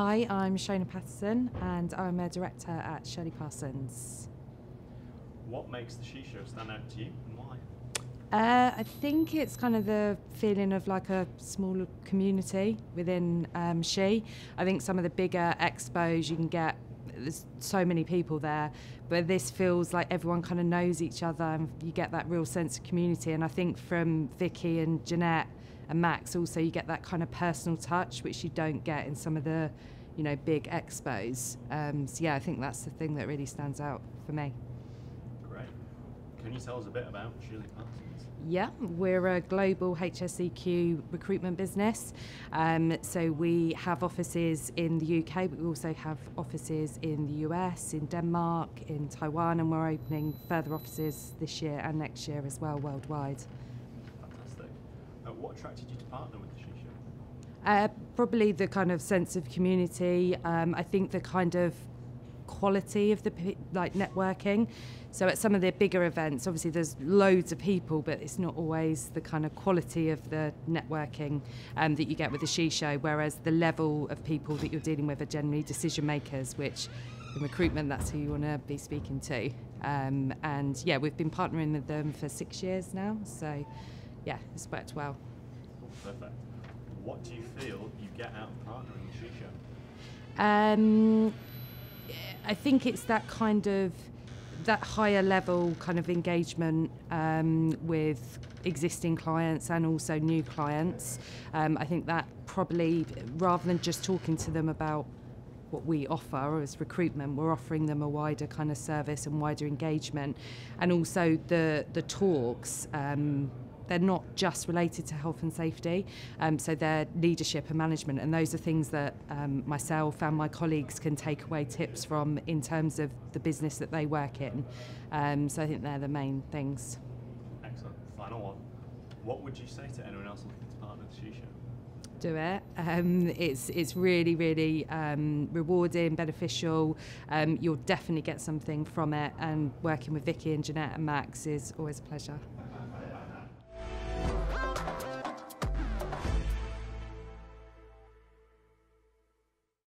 Hi, I'm Shona Paterson and I'm a director at Shirley Parsons. What makes the She Show stand out to you and why? Uh, I think it's kind of the feeling of like a small community within um, She. I think some of the bigger expos you can get, there's so many people there, but this feels like everyone kind of knows each other and you get that real sense of community. And I think from Vicky and Jeanette and Max also you get that kind of personal touch which you don't get in some of the you know big expos. Um, so yeah, I think that's the thing that really stands out for me. Can you tell us a bit about Shirley Parsons? Yeah, we're a global HSEQ recruitment business. Um, so we have offices in the UK, but we also have offices in the US, in Denmark, in Taiwan, and we're opening further offices this year and next year as well worldwide. Fantastic. Uh, what attracted you to partner with the She Uh, probably the kind of sense of community. Um, I think the kind of quality of the like networking. So at some of the bigger events, obviously there's loads of people, but it's not always the kind of quality of the networking um, that you get with the She Show. Whereas the level of people that you're dealing with are generally decision makers, which in recruitment that's who you want to be speaking to. Um, and yeah, we've been partnering with them for six years now. So yeah, it's worked well. Perfect. What do you feel you get out of partnering with Show? Um, I think it's that kind of that higher level kind of engagement um, with existing clients and also new clients. Um, I think that probably rather than just talking to them about what we offer as recruitment, we're offering them a wider kind of service and wider engagement, and also the the talks. Um, they're not just related to health and safety, um, so they're leadership and management, and those are things that um, myself and my colleagues can take away tips from in terms of the business that they work in. Um, so I think they're the main things. Excellent. Final one. What would you say to anyone else looking to partner with Show? do it. Um, it's it's really really um, rewarding, beneficial. Um, you'll definitely get something from it, and working with Vicky and Jeanette and Max is always a pleasure.